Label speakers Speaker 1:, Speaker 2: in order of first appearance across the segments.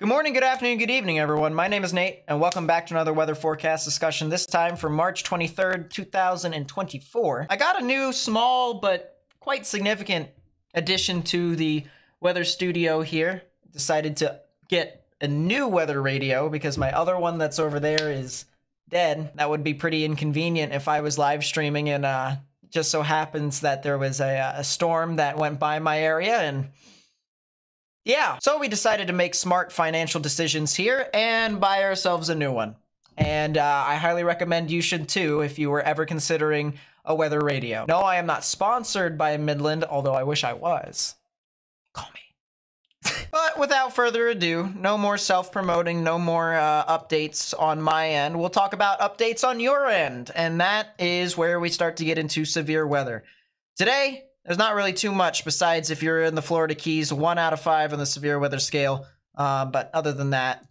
Speaker 1: Good morning, good afternoon, good evening, everyone. My name is Nate, and welcome back to another weather forecast discussion, this time for March 23rd, 2024. I got a new, small, but quite significant addition to the weather studio here. Decided to get a new weather radio because my other one that's over there is dead. That would be pretty inconvenient if I was live streaming and uh, just so happens that there was a, a storm that went by my area and yeah, so we decided to make smart financial decisions here and buy ourselves a new one. And uh, I highly recommend you should too if you were ever considering a weather radio. No, I am not sponsored by Midland, although I wish I was. Call me. but without further ado, no more self promoting, no more uh, updates on my end. We'll talk about updates on your end. And that is where we start to get into severe weather. Today, there's not really too much besides if you're in the Florida Keys, one out of five on the severe weather scale. Uh, but other than that,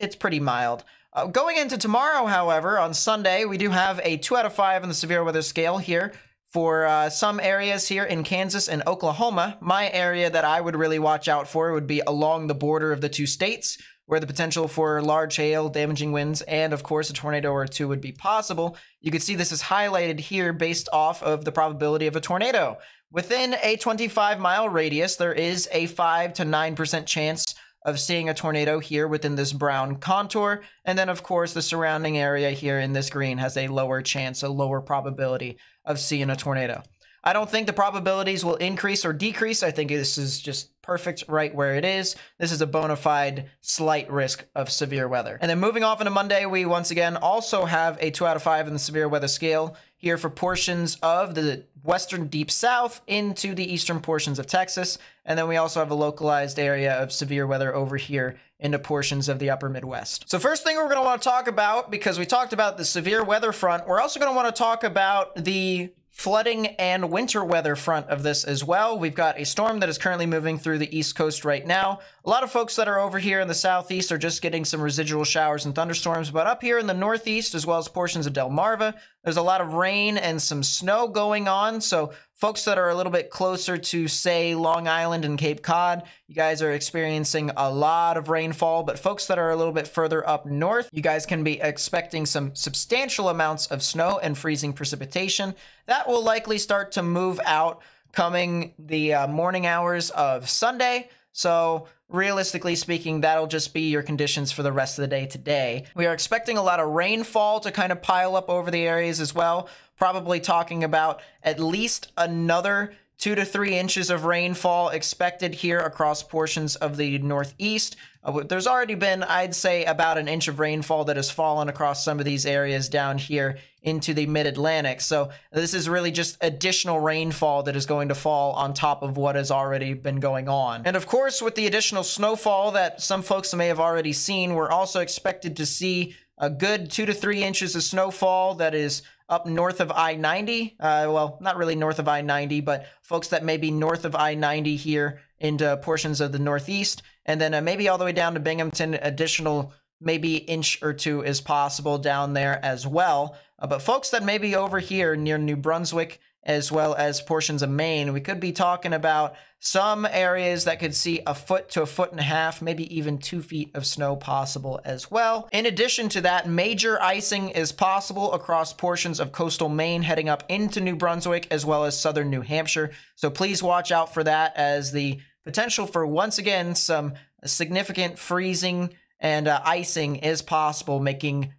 Speaker 1: it's pretty mild. Uh, going into tomorrow, however, on Sunday, we do have a two out of five on the severe weather scale here for uh, some areas here in Kansas and Oklahoma. My area that I would really watch out for would be along the border of the two states, where the potential for large hail, damaging winds, and of course a tornado or two would be possible. You can see this is highlighted here based off of the probability of a tornado. Within a 25 mile radius, there is a 5 to 9% chance of seeing a tornado here within this brown contour. And then, of course, the surrounding area here in this green has a lower chance, a lower probability of seeing a tornado. I don't think the probabilities will increase or decrease. I think this is just perfect right where it is. This is a bona fide slight risk of severe weather. And then moving off into Monday, we once again also have a 2 out of 5 in the severe weather scale here for portions of the western deep south into the eastern portions of Texas. And then we also have a localized area of severe weather over here into portions of the upper Midwest. So first thing we're going to want to talk about, because we talked about the severe weather front, we're also going to want to talk about the flooding and winter weather front of this as well. We've got a storm that is currently moving through the east coast right now. A lot of folks that are over here in the southeast are just getting some residual showers and thunderstorms, but up here in the northeast, as well as portions of Delmarva, there's a lot of rain and some snow going on. So folks that are a little bit closer to, say, Long Island and Cape Cod, you guys are experiencing a lot of rainfall. But folks that are a little bit further up north, you guys can be expecting some substantial amounts of snow and freezing precipitation. That will likely start to move out coming the uh, morning hours of Sunday. So realistically speaking, that'll just be your conditions for the rest of the day today. We are expecting a lot of rainfall to kind of pile up over the areas as well. Probably talking about at least another two to three inches of rainfall expected here across portions of the northeast. Uh, there's already been, I'd say, about an inch of rainfall that has fallen across some of these areas down here into the mid Atlantic. So, this is really just additional rainfall that is going to fall on top of what has already been going on. And of course, with the additional snowfall that some folks may have already seen, we're also expected to see a good two to three inches of snowfall that is up north of I 90. Uh, well, not really north of I 90, but folks that may be north of I 90 here into portions of the Northeast. And then uh, maybe all the way down to Binghamton, additional maybe inch or two is possible down there as well. Uh, but folks that may be over here near New Brunswick, as well as portions of Maine, we could be talking about some areas that could see a foot to a foot and a half, maybe even two feet of snow possible as well. In addition to that, major icing is possible across portions of coastal Maine heading up into New Brunswick, as well as southern New Hampshire. So please watch out for that as the potential for once again some significant freezing and uh, icing is possible, making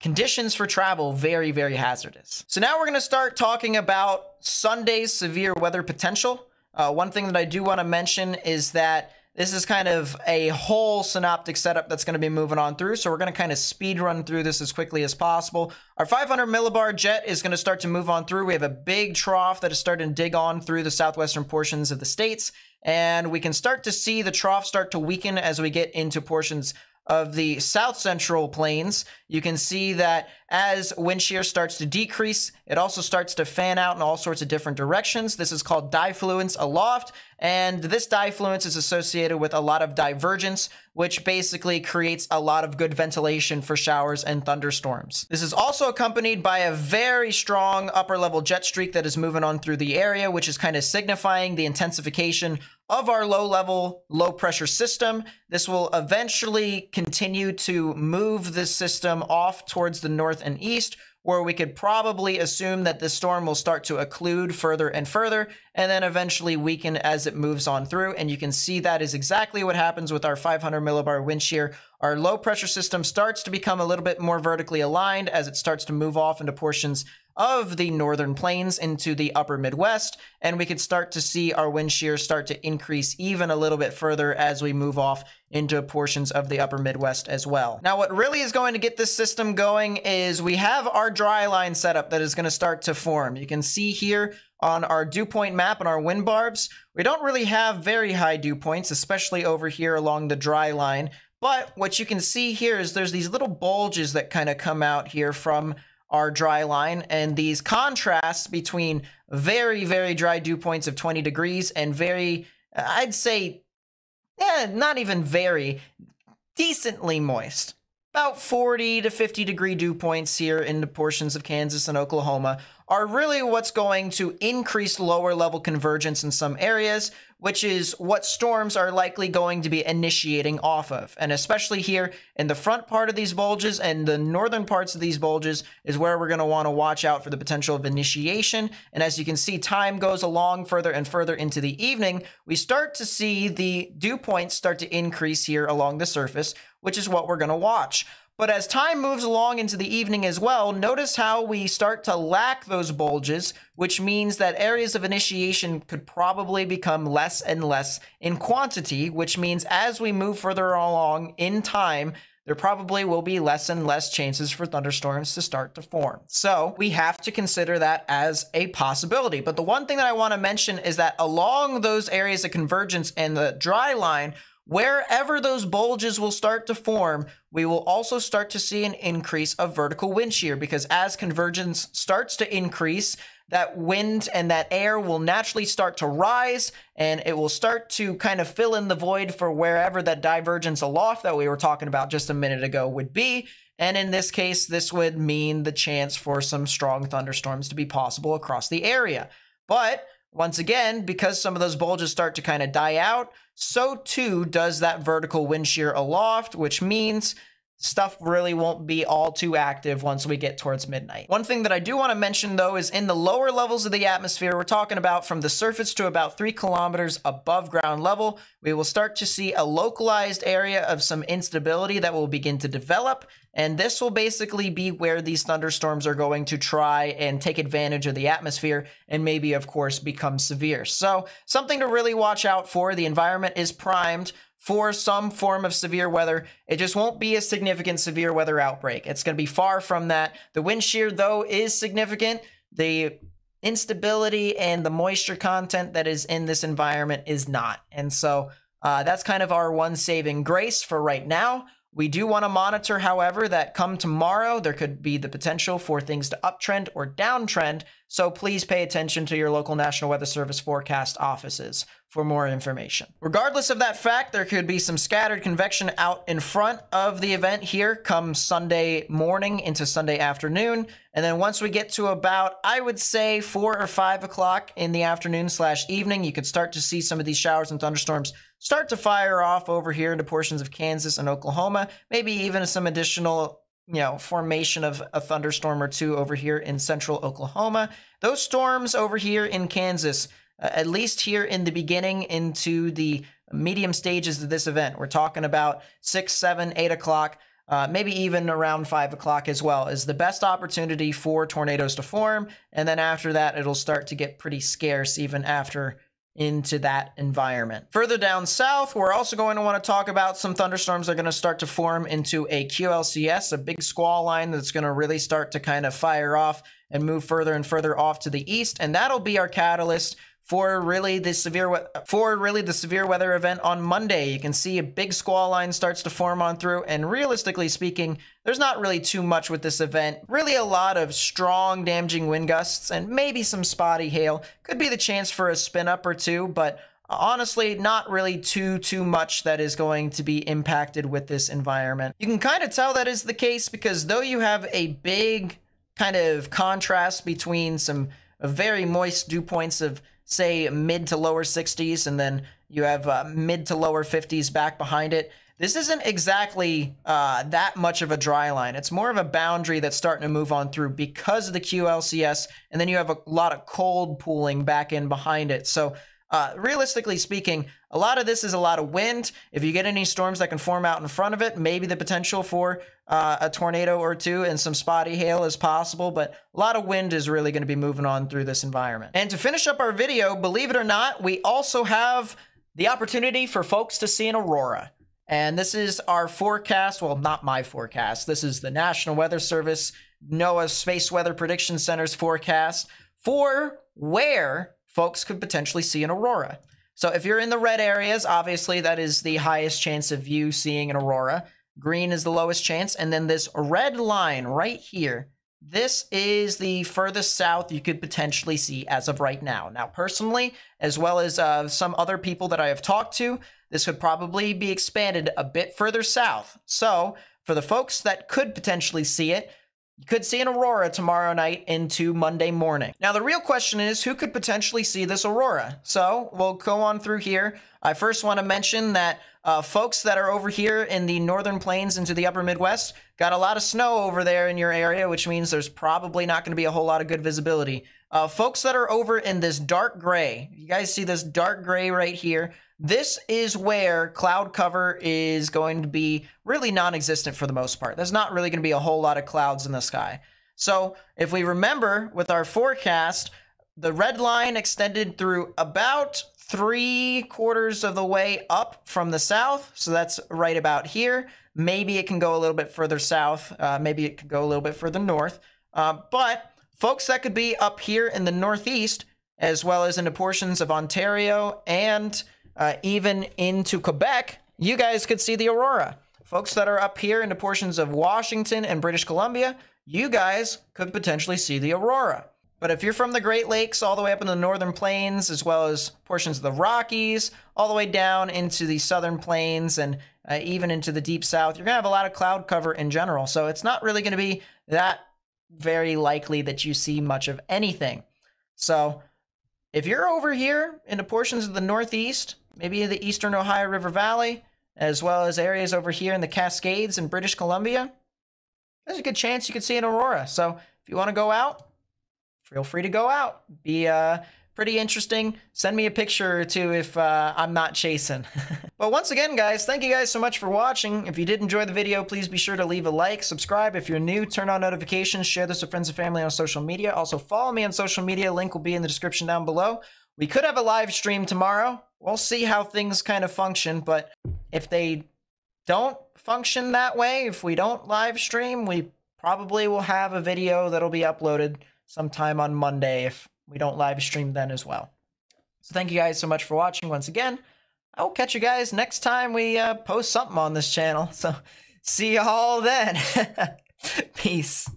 Speaker 1: conditions for travel very, very hazardous. So now we're going to start talking about Sunday's severe weather potential. Uh, one thing that I do want to mention is that this is kind of a whole synoptic setup that's going to be moving on through. So we're going to kind of speed run through this as quickly as possible. Our 500 millibar jet is going to start to move on through. We have a big trough that is starting to dig on through the southwestern portions of the states. And we can start to see the trough start to weaken as we get into portions of the south central plains, you can see that as wind shear starts to decrease, it also starts to fan out in all sorts of different directions. This is called diffluence aloft, and this diffluence is associated with a lot of divergence, which basically creates a lot of good ventilation for showers and thunderstorms. This is also accompanied by a very strong upper level jet streak that is moving on through the area, which is kind of signifying the intensification of our low level, low pressure system. This will eventually continue to move this system off towards the north and east, where we could probably assume that the storm will start to occlude further and further, and then eventually weaken as it moves on through. And you can see that is exactly what happens with our 500 millibar wind shear. Our low pressure system starts to become a little bit more vertically aligned as it starts to move off into portions of the northern plains into the upper Midwest, and we could start to see our wind shear start to increase even a little bit further as we move off into portions of the upper Midwest as well. Now, what really is going to get this system going is we have our dry line setup that is going to start to form. You can see here on our dew point map and our wind barbs, we don't really have very high dew points, especially over here along the dry line. But what you can see here is there's these little bulges that kind of come out here from our dry line and these contrasts between very, very dry dew points of 20 degrees and very, I'd say, eh, not even very, decently moist. About 40 to 50 degree dew points here in the portions of Kansas and Oklahoma are really what's going to increase lower level convergence in some areas, which is what storms are likely going to be initiating off of. And especially here in the front part of these bulges and the northern parts of these bulges is where we're going to want to watch out for the potential of initiation. And as you can see, time goes along further and further into the evening, we start to see the dew points start to increase here along the surface, which is what we're going to watch. But as time moves along into the evening as well, notice how we start to lack those bulges, which means that areas of initiation could probably become less and less in quantity, which means as we move further along in time, there probably will be less and less chances for thunderstorms to start to form. So we have to consider that as a possibility. But the one thing that I want to mention is that along those areas of convergence and the dry line, Wherever those bulges will start to form, we will also start to see an increase of vertical wind shear because as convergence starts to increase, that wind and that air will naturally start to rise and it will start to kind of fill in the void for wherever that divergence aloft that we were talking about just a minute ago would be. And in this case, this would mean the chance for some strong thunderstorms to be possible across the area. But once again, because some of those bulges start to kind of die out, so too does that vertical wind shear aloft, which means stuff really won't be all too active once we get towards midnight. One thing that I do want to mention though is in the lower levels of the atmosphere, we're talking about from the surface to about three kilometers above ground level, we will start to see a localized area of some instability that will begin to develop. And this will basically be where these thunderstorms are going to try and take advantage of the atmosphere and maybe, of course, become severe. So something to really watch out for. The environment is primed for some form of severe weather. It just won't be a significant severe weather outbreak. It's going to be far from that. The wind shear, though, is significant. The instability and the moisture content that is in this environment is not. And so uh, that's kind of our one saving grace for right now. We do want to monitor, however, that come tomorrow, there could be the potential for things to uptrend or downtrend. So please pay attention to your local National Weather Service forecast offices for more information. Regardless of that fact, there could be some scattered convection out in front of the event here come Sunday morning into Sunday afternoon. And then once we get to about, I would say, four or five o'clock in the afternoon slash evening, you could start to see some of these showers and thunderstorms start to fire off over here into portions of Kansas and Oklahoma, maybe even some additional you know, formation of a thunderstorm or two over here in central Oklahoma. Those storms over here in Kansas, uh, at least here in the beginning into the medium stages of this event. We're talking about six, seven, eight o'clock, uh, maybe even around five o'clock as well, is the best opportunity for tornadoes to form. And then after that, it'll start to get pretty scarce even after into that environment. Further down south, we're also going to want to talk about some thunderstorms that are going to start to form into a QLCS, a big squall line that's going to really start to kind of fire off and move further and further off to the east. And that'll be our catalyst for really the severe for really the severe weather event on Monday. You can see a big squall line starts to form on through and realistically speaking, there's not really too much with this event. Really a lot of strong damaging wind gusts and maybe some spotty hail. Could be the chance for a spin up or two, but honestly not really too too much that is going to be impacted with this environment. You can kind of tell that is the case because though you have a big kind of contrast between some uh, very moist dew points of say mid to lower 60s and then You have uh, mid to lower 50s back behind it. This isn't exactly uh, that much of a dry line. It's more of a boundary that's starting to move on through because of the QLCS, and then you have a lot of cold pooling back in behind it. So uh, realistically speaking, a lot of this is a lot of wind. If you get any storms that can form out in front of it, maybe the potential for uh, a tornado or two and some spotty hail is possible, but a lot of wind is really going to be moving on through this environment. And to finish up our video, believe it or not, we also have the opportunity for folks to see an aurora. And this is our forecast. Well, not my forecast. This is the National Weather Service, NOAA Space Weather Prediction Center's forecast for where folks could potentially see an aurora. So if you're in the red areas, obviously that is the highest chance of you seeing an aurora. Green is the lowest chance. And then this red line right here, this is the furthest south you could potentially see as of right now. Now, personally, as well as uh, some other people that I have talked to, this could probably be expanded a bit further south. So for the folks that could potentially see it, you could see an aurora tomorrow night into Monday morning. Now, the real question is who could potentially see this aurora? So we'll go on through here. I first want to mention that uh, folks that are over here in the northern plains into the upper Midwest got a lot of snow over there in your area, which means there's probably not going to be a whole lot of good visibility. Uh, folks that are over in this dark gray, you guys see this dark gray right here. This is where cloud cover is going to be really non-existent for the most part. There's not really going to be a whole lot of clouds in the sky. So if we remember with our forecast, the red line extended through about three quarters of the way up from the south. So that's right about here. Maybe it can go a little bit further south. Uh, maybe it could go a little bit further north. Uh, but folks that could be up here in the northeast, as well as into portions of Ontario and uh, even into Quebec, you guys could see the aurora. Folks that are up here into portions of Washington and British Columbia, you guys could potentially see the aurora. But if you're from the Great Lakes all the way up in the northern plains, as well as portions of the Rockies, all the way down into the southern plains and uh, even into the deep south, you're going to have a lot of cloud cover in general. So it's not really going to be that very likely that you see much of anything. So if you're over here in the portions of the Northeast, maybe the Eastern Ohio River Valley, as well as areas over here in the Cascades in British Columbia, there's a good chance you could see an aurora. So if you want to go out, feel free to go out. Be uh, pretty interesting. Send me a picture or two if uh, I'm not chasing. but once again, guys, thank you guys so much for watching. If you did enjoy the video, please be sure to leave a like, subscribe if you're new, turn on notifications, share this with friends and family on social media. Also, follow me on social media. Link will be in the description down below. We could have a live stream tomorrow. We'll see how things kind of function, but if they don't function that way, if we don't live stream, we probably will have a video that'll be uploaded sometime on Monday if we don't live stream then as well. So thank you guys so much for watching once again. I will catch you guys next time we uh, post something on this channel. So see y'all then. Peace.